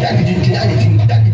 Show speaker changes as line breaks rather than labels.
that didn't anything that